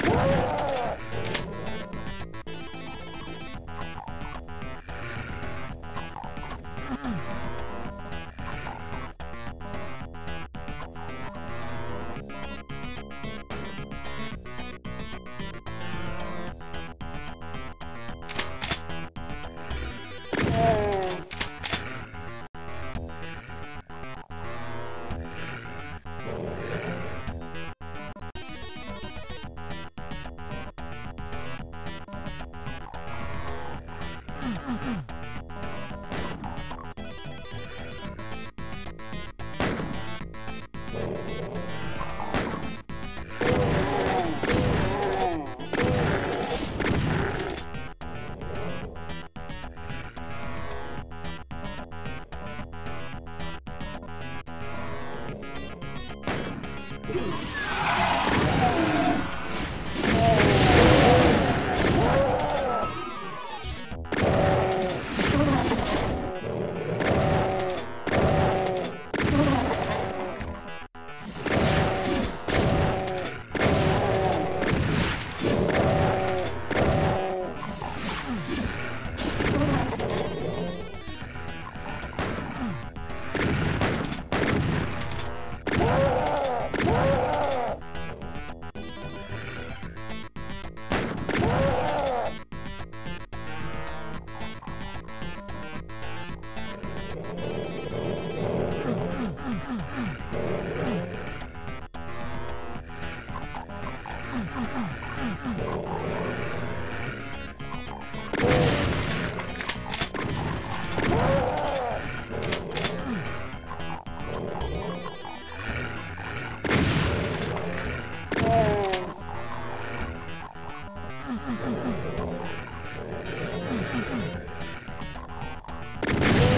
Oh. Yeah.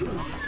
Thank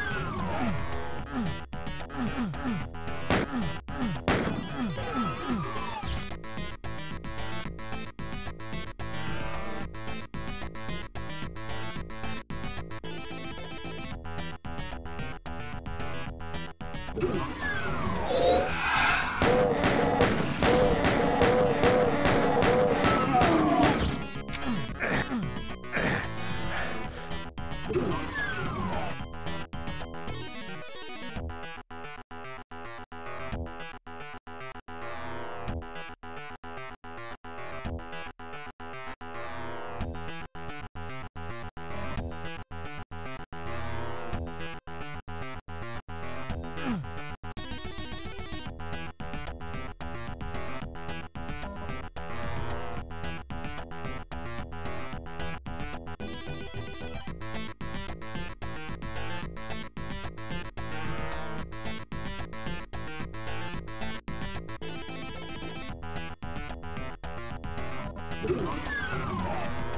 Oh, my God.